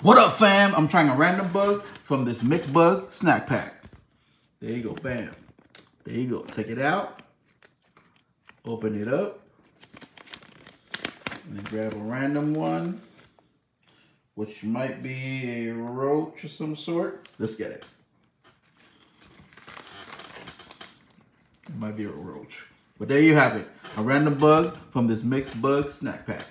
What up, fam? I'm trying a random bug from this mixed bug snack pack. There you go, fam. There you go. Take it out. Open it up. And grab a random one, which might be a roach of some sort. Let's get it. It might be a roach. But there you have it. A random bug from this mixed bug snack pack.